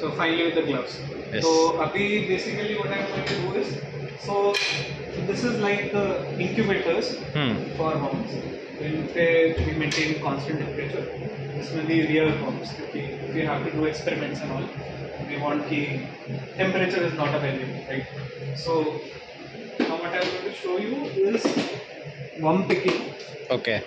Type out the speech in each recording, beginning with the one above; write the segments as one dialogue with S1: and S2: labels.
S1: So finally with the gloves.
S2: Yes.
S1: So abhi basically what I'm going to do is so this is like the incubators
S2: Hmm.
S1: for worms. In we maintain constant temperature. This will be real worms. if we have to do experiments and all, we want the temperature is not a variable, right? So now what I'm going to show you is worm picking.
S2: Okay.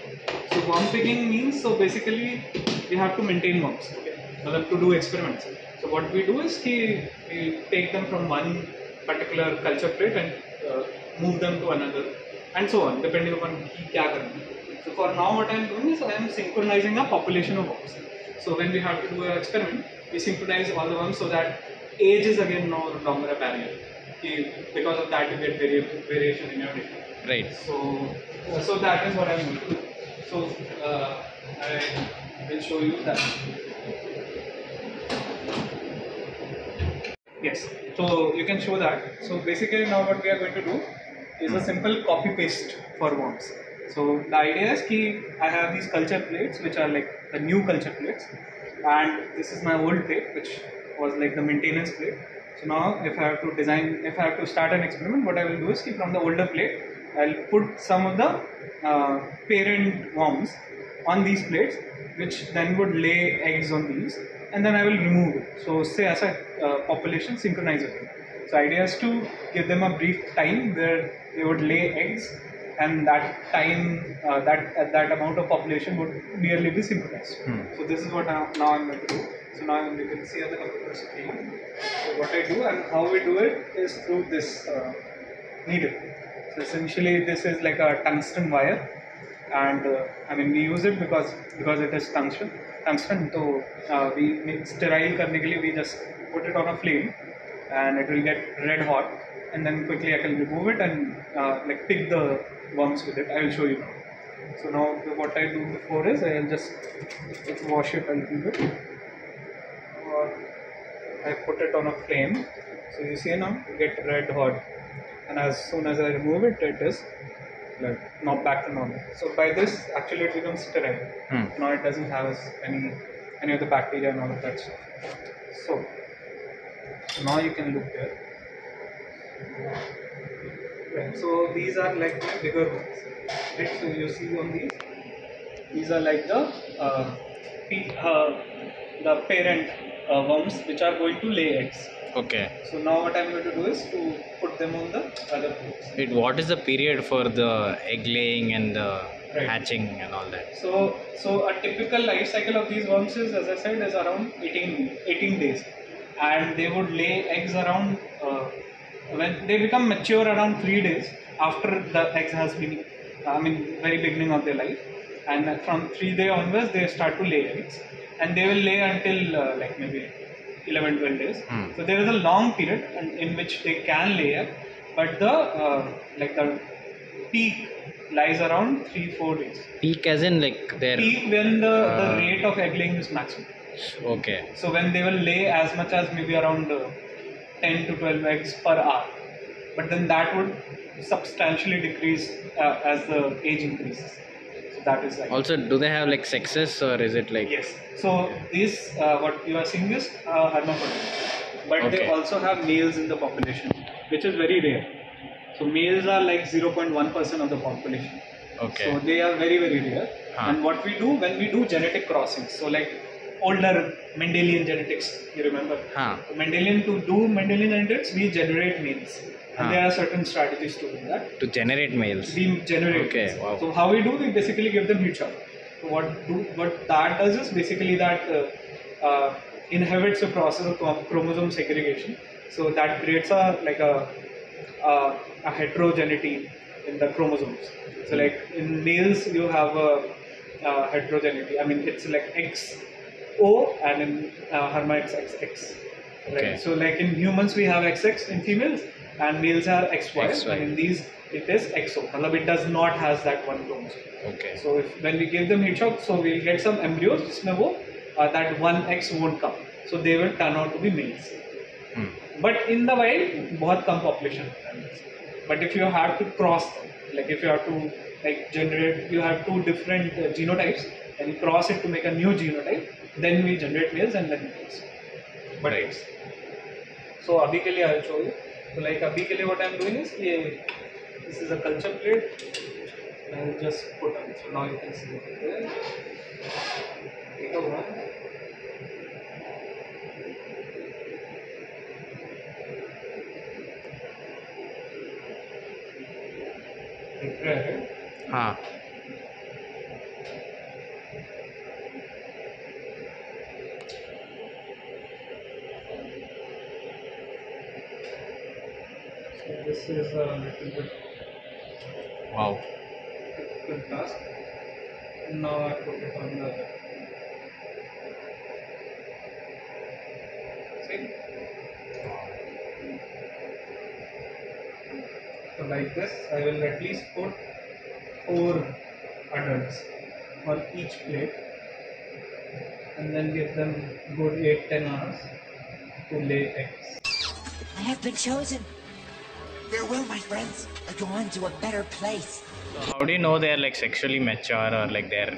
S1: So worm picking means so basically we have to maintain worms. Okay. मतलब to do experiments. So what we do is we, we take them from one particular culture plate and uh, move them to another and so on depending upon So for now what I am doing is I am synchronizing a population of worms. So when we have to do an experiment, we synchronize all the worms so that age is again no longer a barrier. Because of that you get variation in your data.
S2: Right.
S1: So, so that is what I am doing. So uh, I will show you that. Yes. So you can show that. So basically now what we are going to do is a simple copy paste for worms. So the idea is ki I have these culture plates which are like the new culture plates and this is my old plate which was like the maintenance plate. So now if I have to design, if I have to start an experiment, what I will do is ki from the older plate, I'll put some of the uh, parent worms on these plates which then would lay eggs on these and then I will remove it. So say as a uh, population synchronize it. So idea is to give them a brief time where they would lay eggs and that time uh, that uh, that amount of population would merely be synchronized.
S2: Hmm.
S1: So this is what I, now I'm going to do. So now you can see on the computer screen. So what I do and how we do it is through this uh, needle. So essentially this is like a tungsten wire and uh, I mean we use it because because it is tungsten tungsten so uh, we make sterile karne ke liye we just put it on a flame and it will get red hot and then quickly I can remove it and uh, like pick the worms with it. I will show you so now what I do before is I will just wash it a little bit. Or I put it on a flame. So you see now get red hot. And as soon as I remove it it is like not back to normal. So by this actually it becomes sterile.
S2: Hmm.
S1: Now it doesn't have any any of the bacteria and all of that stuff. So now you can look there. Right, So these are like my bigger ones. Right, so you see on these, these are like the uh, uh, the parent uh, worms which are going to lay eggs.
S2: Okay.
S1: So now what I'm going to do is to put them on the other plates.
S2: Wait, what is the period for the egg laying and the
S1: Right.
S2: hatching and all that?
S1: So, so a typical life cycle of these worms is, as I said, is around 18, 18 days, and they would lay eggs around uh, when they become mature around three days after the eggs has been, I mean, very beginning of their life, and from three day onwards they start to lay eggs, and they will lay until uh, like maybe 11, 12 days.
S2: Hmm.
S1: So there is a long period in, which they can lay but the uh, like the peak lies around three, four days
S2: Peak as in like their.
S1: peak when the,
S2: Uh,
S1: the rate of egg laying is maximum.
S2: Okay.
S1: So when they will lay as much as maybe around uh, 10 to 12 eggs per hour, but then that would substantially decrease uh, as the age increases. So that is like
S2: Also, do they have like sexes or is it like?
S1: yes. So these uh, what you are seeing this uh, hermaphrodites, but they also have males in the population, which is very rare. So males are like 0.1 percent of the population.
S2: Okay.
S1: So they are very very rare.
S2: Huh.
S1: And what we do when we do genetic crossing, so like older Mendelian genetics, you remember?
S2: Huh.
S1: Mendelian to do Mendelian genetics, we generate males, and there are certain strategies to do that.
S2: To generate males.
S1: We generate.
S2: Okay,
S1: males.
S2: wow.
S1: So how we do? We basically give them heat shock. So what do what that does is basically that uh, uh, inhibits the process of chrom- chromosome segregation. So that creates a like a uh, a heterogeneity in the chromosomes. So like in males you have a, uh heterogeneity. I mean it's like X O and in uh, Herma it's XX. Right.
S2: Okay.
S1: So like in humans we have XX in females and males are XY.
S2: XY.
S1: And in these it is XO. Matlab it does not has that one chromosome.
S2: Okay.
S1: So if when we give them heat shock, so we'll get some embryos जिसमें वो uh, that one X won't come. So they will turn out to be males.
S2: Hmm.
S1: But in the wild, बहुत कम population होता है. But if you have to cross them, like if you have to like generate, you have two different uh, genotypes, and you cross it to make a new genotype, then we generate males and then males. but
S2: Right.
S1: it's so abhi ke liye I'll show you. So like abhi ke liye what I'm doing is ye this is a culture plate. And I'll just put on. So now you can see it there. Take a one.
S2: हाँ
S1: this is uh, a little bit
S2: wow
S1: difficult task. And now I put it on the like this, I will at least put four adults on each plate and then give them good 8-10 hours to lay eggs.
S3: I have been chosen. Farewell, my friends. I go on to a better place.
S2: so how do you know they're like sexually mature or like they're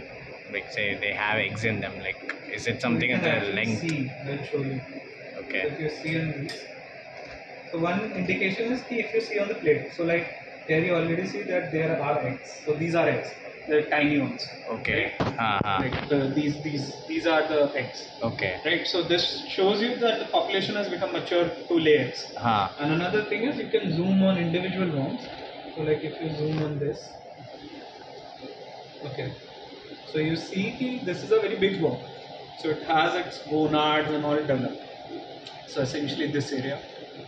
S2: like say they have eggs in them like is it something
S1: You
S2: at
S1: can
S2: the length
S1: See, I'll show you.
S2: okay
S1: If you see on these. So one indication is that if you see on the plate, so like here you already see that there are eggs. So these are eggs. They're tiny ones.
S2: Okay. Right? Uh-huh.
S1: Like the, these these these are the eggs.
S2: Okay.
S1: Right. So this shows you that the population has become mature to lay eggs.
S2: Uh-huh.
S1: And another thing is you can zoom on individual worms. So like if you zoom on this. Okay. So you see ki this is a very big worm. So it has its gonads and all developed. So essentially this area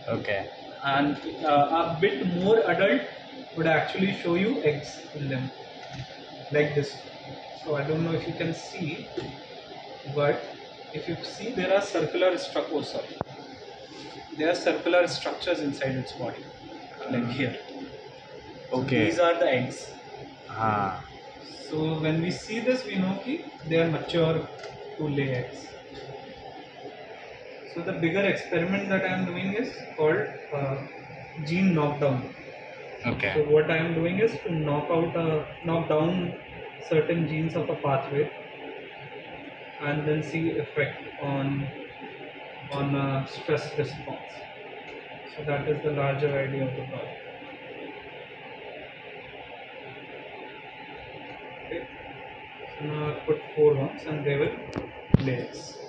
S2: okay
S1: And uh, a bit more adult would actually show you eggs in them. Like this. So I don't know if you can see, but if you see there are circular structures. Oh, sorry. There are circular structures inside its body. Like here. So
S2: okay
S1: These are the eggs.
S2: हाँ
S1: So when we see this, we know कि they are mature to lay eggs. So the bigger experiment that I am doing is called uh, gene knockdown.
S2: Okay.
S1: So what I am doing is to knock out a knock down certain genes of a pathway and then see effect on on a stress response. So that is the larger idea of the project. Okay. So now I put four ones and they will lay eggs.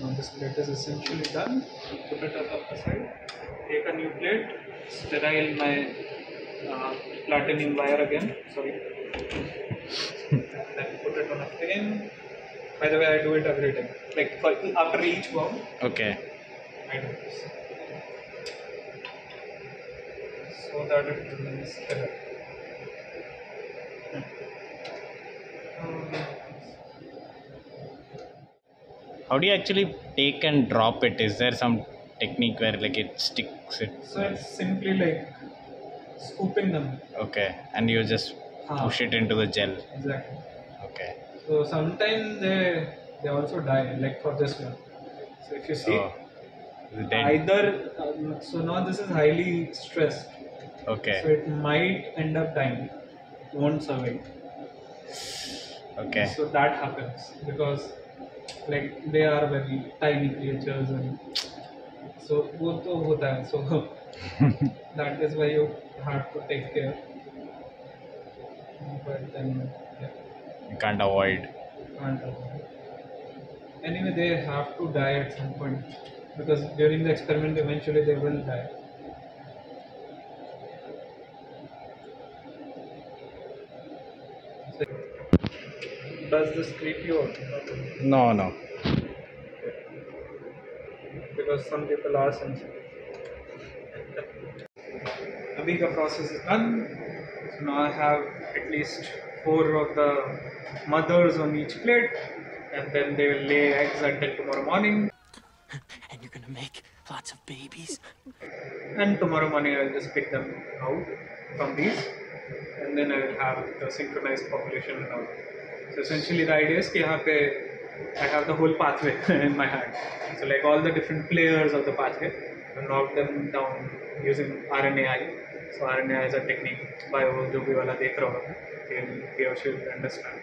S1: Now this plate is essentially done. Put it up aside. Take a new plate. Sterile my uh, platinum wire again. Sorry. then put it on a frame. By the way, I do it every time. Like for after each worm,
S2: okay
S1: I do this. So that it remains sterile.
S2: How do you actually take and drop it? Is there some technique where like it sticks it?
S1: So it's simply like scooping them.
S2: okay. And you just
S1: Ah.
S2: push it into the gel.
S1: Exactly.
S2: okay.
S1: So sometimes they they also die, like for this one. So if you see,
S2: oh.
S1: Either um, so now this is highly stressed,
S2: okay.
S1: So it might end up dying, it won't survive.
S2: okay.
S1: So that happens because like they are very tiny creatures and so वो तो होता है so that is why you have to take care. But then yeah.
S2: you can't avoid
S1: can't avoid. Anyway, they have to die at some point because during the experiment, eventually they will die. Does this creep you out?
S2: no no
S1: Because some people are sensitive. Abhi ka process is done. So now I have at least four of the mothers on each plate, and then they will lay eggs until tomorrow morning.
S3: And you're gonna make lots of babies.
S1: And tomorrow morning I'll just pick them out from these, and then I will have the synchronized population and all. So essentially, the idea is कि यहाँ पे I have the whole pathway in my hand. So like all the different players of the pathway, I knock them down using RNAi. So RNAi is a technique bio जो भी वाला देख रहा होगा, he he or she will understand.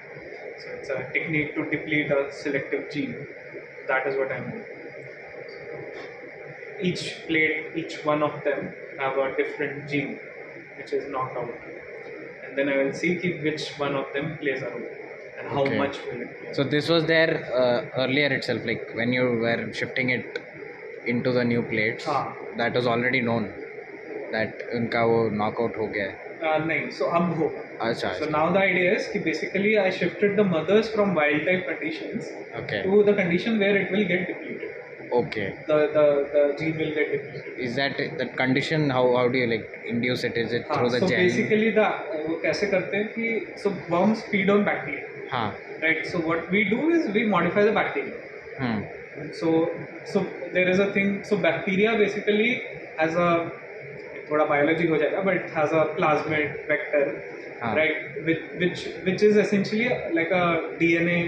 S1: So it's a technique to deplete a selective gene. That is what I'm doing. each plate, each one of them have a different gene which is knocked out. And then I will see ki which one of them plays a role and How
S2: Okay.
S1: much.
S2: So this was there uh, earlier itself, like when you were shifting it into the new plates.
S1: हाँ.
S2: That was already known that उनका वो knockout हो गया है.
S1: uh, नहीं, so अब होगा.
S2: अच्छा.
S1: So now the idea is कि basically I shifted the mothers from wild type conditions
S2: Okay.
S1: to the condition where it will get depleted.
S2: Okay.
S1: The the the gene will get depleted.
S2: Is that that condition? How how do you like induce it? Is it
S1: हाँ,
S2: through the
S1: so
S2: gel?
S1: basically the वो कैसे करते हैं कि so worms feed on bacteria,
S2: हाँ.
S1: right? So what we do is we modify the bacteria.
S2: Hmm.
S1: So so there is a thing. So bacteria basically has a थोड़ा biology हो जाएगा, but it has a plasmid vector,
S2: हाँ.
S1: right? Which which which is essentially like a DNA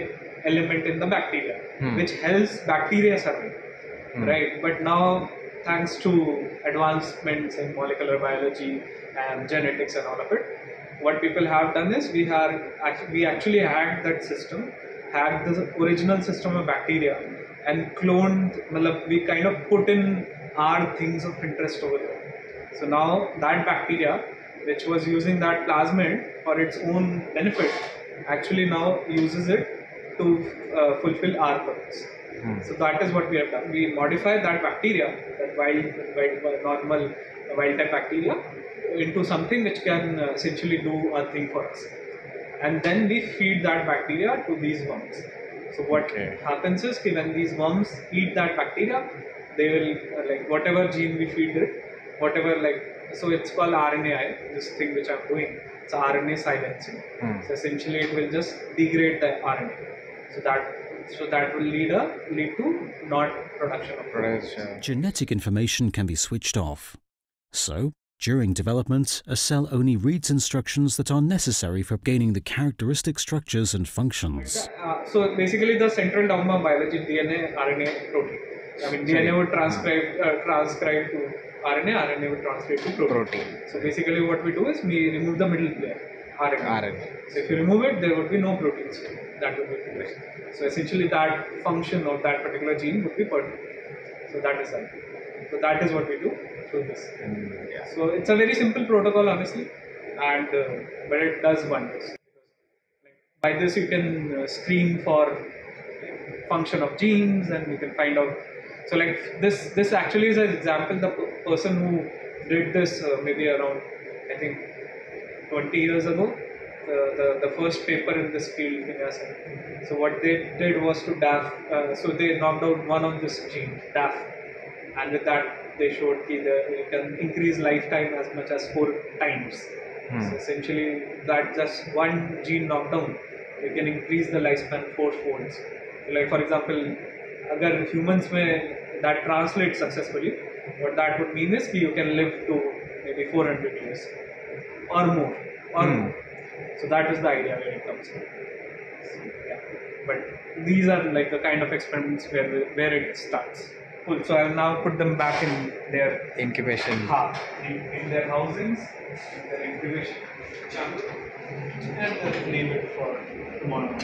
S1: element in the bacteria,
S2: Hmm.
S1: which helps bacteria survive.
S2: Hmm.
S1: right? But now, thanks to advancements in molecular biology and genetics and all of it, what people have done is we have actually, we actually hacked that system, hacked the original system of bacteria, and cloned. We kind of put in our things of interest over there. So now that bacteria, which was using that plasmid for its own benefit, actually now uses it to uh, fulfill our purpose.
S2: Hmm.
S1: So that is what we have done. We modify that bacteria, that wild, wild normal wild type bacteria, into something which can uh, essentially do a thing for us. And then we feed that bacteria to these worms. So what
S2: Okay.
S1: happens is ki when these worms eat that bacteria, they will uh, like whatever gene we feed it, whatever like so it's called RNAi. This thing which I'm doing, it's RNA silencing.
S2: Hmm.
S1: So essentially, it will just degrade the RNA. So that so that will lead a lead to not production of proteins.
S2: Production.
S4: Genetic information can be switched off. So, during development, a cell only reads instructions that are necessary for gaining the characteristic structures and functions.
S1: Uh, so basically, the central dogma of biology: DNA, RNA, protein. I mean, DNA would transcribe uh, transcribe to RNA, RNA would translate to protein.
S2: Protein.
S1: So basically, what we do is we remove the middle layer, RNA.
S2: RNA.
S1: So if you remove it, there would be no proteins. That would be progressed. So essentially, that function of that particular gene would be perturbed. So that is that. So that is what we do through this.
S2: Yeah.
S1: So it's a very simple protocol, honestly, and uh, but it does wonders. Like, by this, you can uh, screen for function of genes, and you can find out. So like this, this actually is an example. The person who did this uh, maybe around, I think, 20 years ago. The, the, the first paper in this field. So what they did was to DAF. Uh, so they knocked out one of this gene, DAF, and with that they showed that you can increase lifetime as much as four times.
S2: Hmm.
S1: So essentially, that just one gene knockdown, you can increase the lifespan four folds. Like for example, अगर humans में that translates successfully, what that would mean is कि you can live to maybe 400 years or more or
S2: Hmm.
S1: more. So that is the idea where it comes from. So, yeah. But these are like the kind of experiments where where it starts. Cool. So I will now put them back in their
S2: Incubation.
S1: ha, in, in their housings, in their incubation chamber, and then leave it for tomorrow.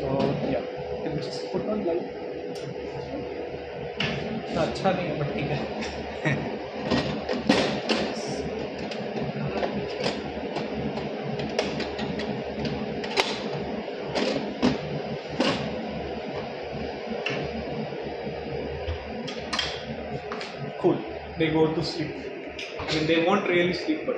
S1: So yeah, can we just put on light? इतना अच्छा नहीं है but ठीक है Cool. They go to sleep. I mean, they won't really sleep, but